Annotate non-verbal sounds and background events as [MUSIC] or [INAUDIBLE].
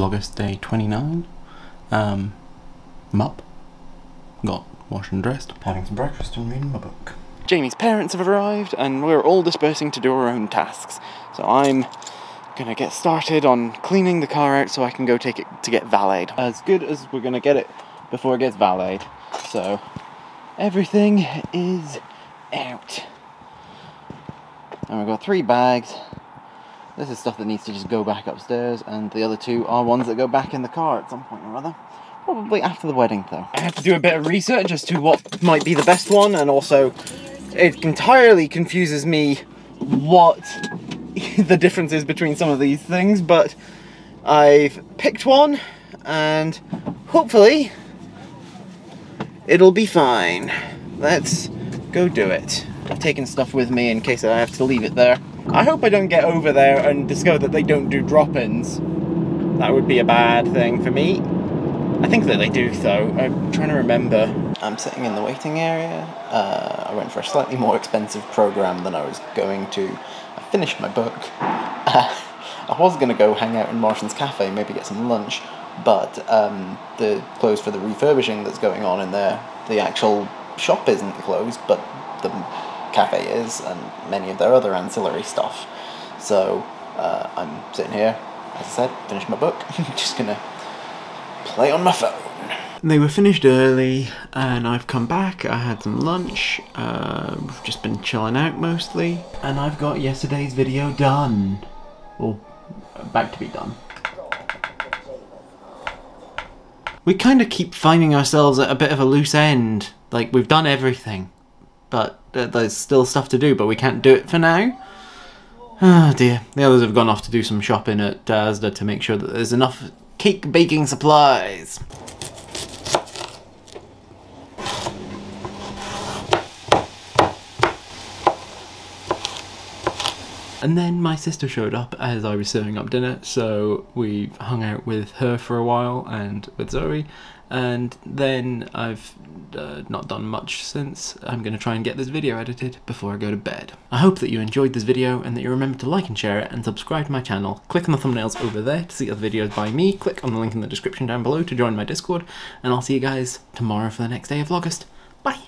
Vlogust Day 29. Um, I'm up. Got washed and dressed, having some breakfast and reading my book. Jamie's parents have arrived and we're all dispersing to do our own tasks. So I'm gonna get started on cleaning the car out so I can go take it to get valeted. As good as we're gonna get it before it gets valeted. So everything is out. And we've got three bags. This is stuff that needs to just go back upstairs, and the other two are ones that go back in the car at some point or other. Probably after the wedding, though. I have to do a bit of research as to what might be the best one, and also it entirely confuses me what [LAUGHS] the difference is between some of these things, but I've picked one, and hopefully it'll be fine. Let's go do it. I've taken stuff with me in case I have to leave it there. I hope I don't get over there and discover that they don't do drop-ins. That would be a bad thing for me. I think that they do though. I'm trying to remember. I'm sitting in the waiting area. Uh, I went for a slightly more expensive program than I was going to. I finished my book. [LAUGHS] I was going to go hang out in Martian's Cafe, maybe get some lunch, but um, the closed for the refurbishing that's going on in there. The actual shop isn't closed, but the cafe is, and many of their other ancillary stuff. So uh, I'm sitting here, as I said, finished my book, [LAUGHS] just gonna play on my phone. They were finished early, and I've come back. I had some lunch. Uh, we've just been chilling out mostly, and I've got yesterday's video done. Well, back to be done. We kind of keep finding ourselves at a bit of a loose end. Like, we've done everything, but there's still stuff to do, but we can't do it for now. Oh [SIGHS] dear. The others have gone off to do some shopping at Asda to make sure that there's enough cake baking supplies. And then my sister showed up as I was serving up dinner, so we hung out with her for a while and with Zoe, and then I've uh, not done much since. I'm going to try and get this video edited before I go to bed. I hope that you enjoyed this video and that you remember to like and share it and subscribe to my channel. Click on the thumbnails over there to see other videos by me, click on the link in the description down below to join my Discord, and I'll see you guys tomorrow for the next day of Vlogust. Bye!